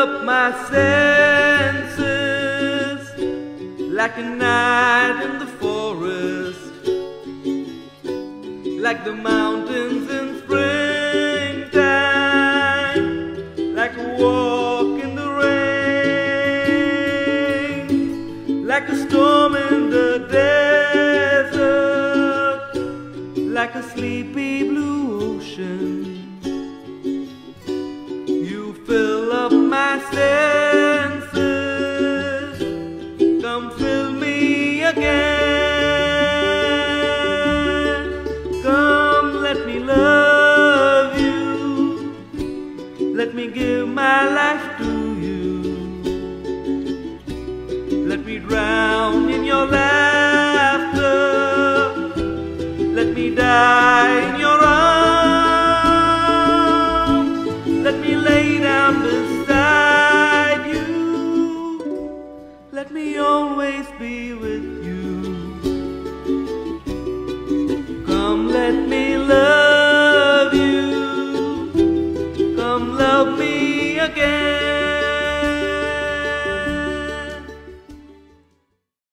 up my senses like a night in the forest, like the mountains in springtime, like a walk in the rain, like a storm in the desert, like a sleepy blue ocean. Senses. Come fill me again. Come, let me love you. Let me give my life to you. Let me drown in your laughter. Let me die in your arms. Let me lay down always be with you. Come, let me love you. Come, love me again.